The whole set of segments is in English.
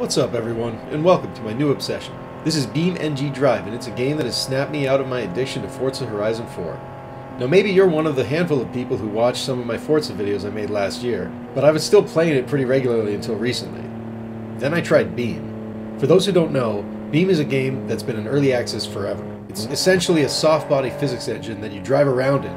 What's up everyone, and welcome to my new obsession. This is Beam NG Drive, and it's a game that has snapped me out of my addiction to Forza Horizon 4. Now maybe you're one of the handful of people who watched some of my Forza videos I made last year, but I was still playing it pretty regularly until recently. Then I tried Beam. For those who don't know, Beam is a game that's been in early access forever. It's essentially a soft body physics engine that you drive around in,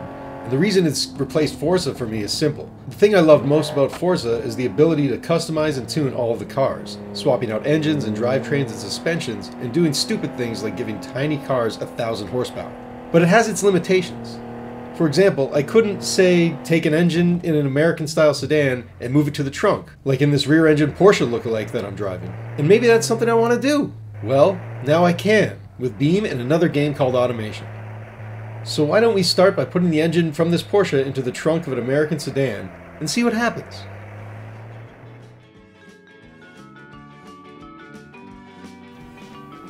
the reason it's replaced Forza for me is simple. The thing I love most about Forza is the ability to customize and tune all of the cars, swapping out engines and drivetrains and suspensions, and doing stupid things like giving tiny cars a thousand horsepower. But it has its limitations. For example, I couldn't, say, take an engine in an American style sedan and move it to the trunk, like in this rear engine Porsche lookalike that I'm driving. And maybe that's something I want to do. Well, now I can, with Beam and another game called Automation. So why don't we start by putting the engine from this Porsche into the trunk of an American sedan and see what happens?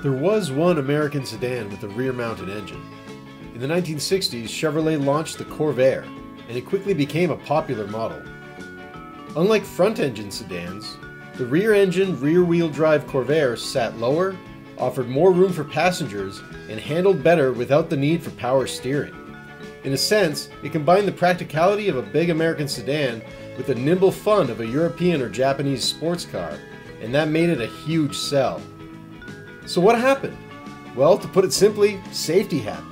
There was one American sedan with a rear-mounted engine. In the 1960s, Chevrolet launched the Corvair, and it quickly became a popular model. Unlike front-engine sedans, the rear-engine, rear-wheel drive Corvair sat lower offered more room for passengers, and handled better without the need for power steering. In a sense, it combined the practicality of a big American sedan with the nimble fun of a European or Japanese sports car, and that made it a huge sell. So what happened? Well, to put it simply, safety happened.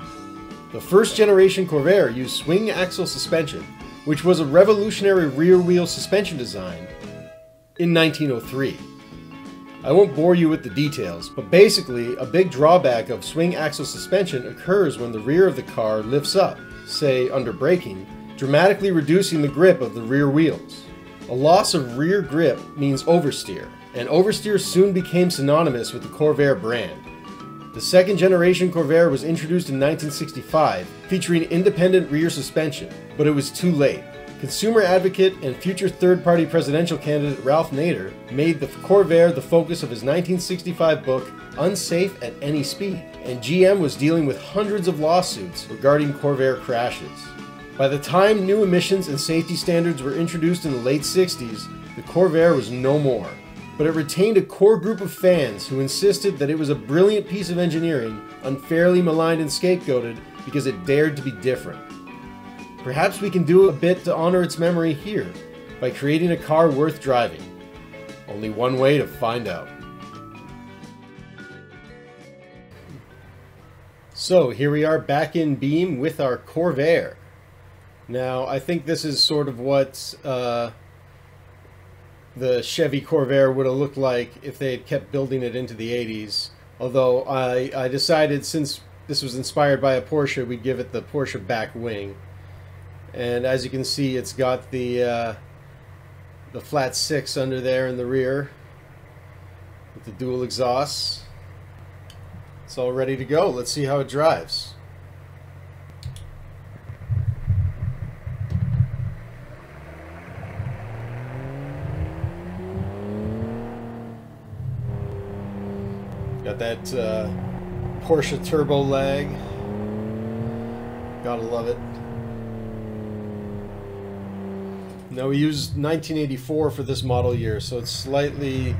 The first generation Corvair used swing axle suspension, which was a revolutionary rear wheel suspension design, in 1903. I won't bore you with the details, but basically, a big drawback of swing axle suspension occurs when the rear of the car lifts up, say under braking, dramatically reducing the grip of the rear wheels. A loss of rear grip means oversteer, and oversteer soon became synonymous with the Corvair brand. The second generation Corvair was introduced in 1965, featuring independent rear suspension, but it was too late. Consumer advocate and future third party presidential candidate Ralph Nader made the Corvair the focus of his 1965 book Unsafe at Any Speed, and GM was dealing with hundreds of lawsuits regarding Corvair crashes. By the time new emissions and safety standards were introduced in the late 60s, the Corvair was no more. But it retained a core group of fans who insisted that it was a brilliant piece of engineering, unfairly maligned and scapegoated because it dared to be different. Perhaps we can do a bit to honor its memory here by creating a car worth driving. Only one way to find out. So here we are back in Beam with our Corvair. Now I think this is sort of what uh, the Chevy Corvair would have looked like if they had kept building it into the 80s. Although I, I decided since this was inspired by a Porsche, we'd give it the Porsche back wing and as you can see it's got the uh, the flat six under there in the rear with the dual exhausts. It's all ready to go. Let's see how it drives. Got that uh, Porsche turbo lag. Gotta love it no, we used 1984 for this model year, so it's slightly,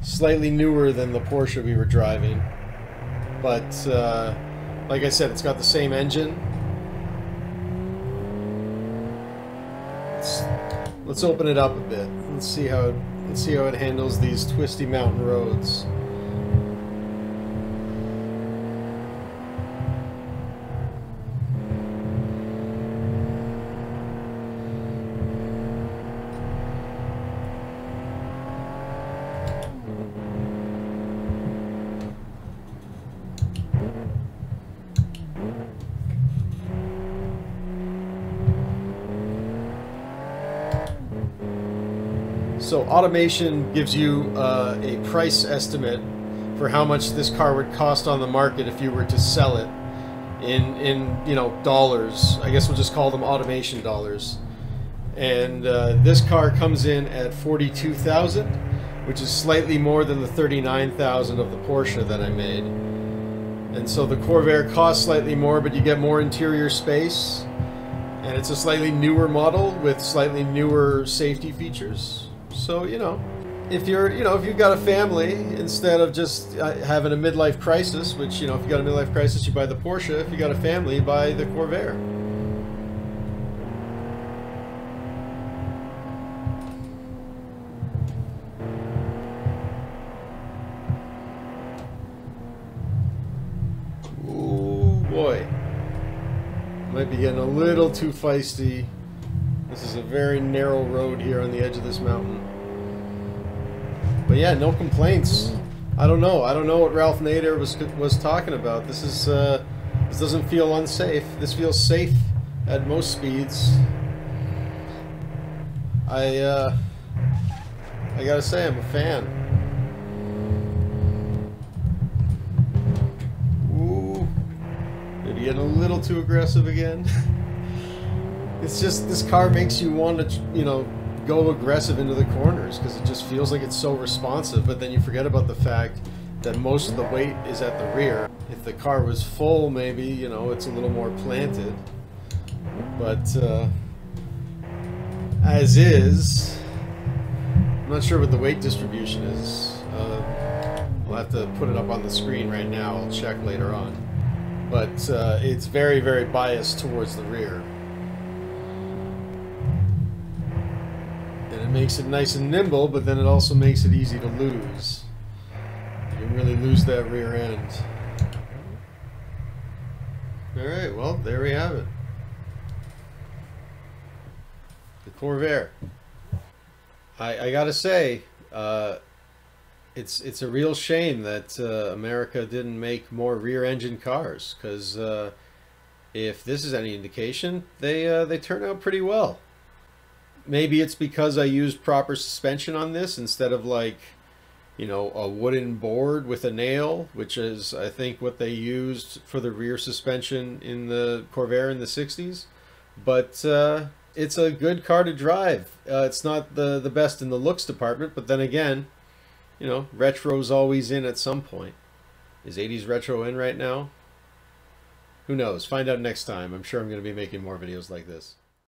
slightly newer than the Porsche we were driving. But uh, like I said, it's got the same engine. Let's, let's open it up a bit. Let's see how let's see how it handles these twisty mountain roads. So automation gives you uh, a price estimate for how much this car would cost on the market if you were to sell it in in you know dollars. I guess we'll just call them automation dollars. And uh, this car comes in at forty-two thousand, which is slightly more than the thirty-nine thousand of the Porsche that I made. And so the Corvair costs slightly more, but you get more interior space. And it's a slightly newer model with slightly newer safety features. So, you know, if you're, you know, if you've got a family, instead of just uh, having a midlife crisis, which, you know, if you got a midlife crisis, you buy the Porsche. If you got a family, buy the Corvair. Ooh, boy. Might be getting a little too feisty. This is a very narrow road here on the edge of this mountain. But yeah, no complaints. I don't know. I don't know what Ralph Nader was was talking about. This is uh, this doesn't feel unsafe. This feels safe at most speeds. I uh, I gotta say I'm a fan. Ooh, maybe getting a little too aggressive again. it's just this car makes you want to, you know, go aggressive into the corners because it just feels like it's so responsive. But then you forget about the fact that most of the weight is at the rear. If the car was full, maybe, you know, it's a little more planted. But uh, as is, I'm not sure what the weight distribution is. Uh, we'll have to put it up on the screen right now. I'll check later on. But uh, it's very, very biased towards the rear. Makes it nice and nimble, but then it also makes it easy to lose. You can really lose that rear end. Alright, well, there we have it. The Corvair. I, I gotta say, uh, it's it's a real shame that uh, America didn't make more rear-engine cars, because uh, if this is any indication, they uh, they turn out pretty well maybe it's because I used proper suspension on this instead of like, you know, a wooden board with a nail, which is, I think, what they used for the rear suspension in the Corvair in the 60s. But uh, it's a good car to drive. Uh, it's not the, the best in the looks department, but then again, you know, retro's always in at some point. Is 80s retro in right now? Who knows? Find out next time. I'm sure I'm going to be making more videos like this.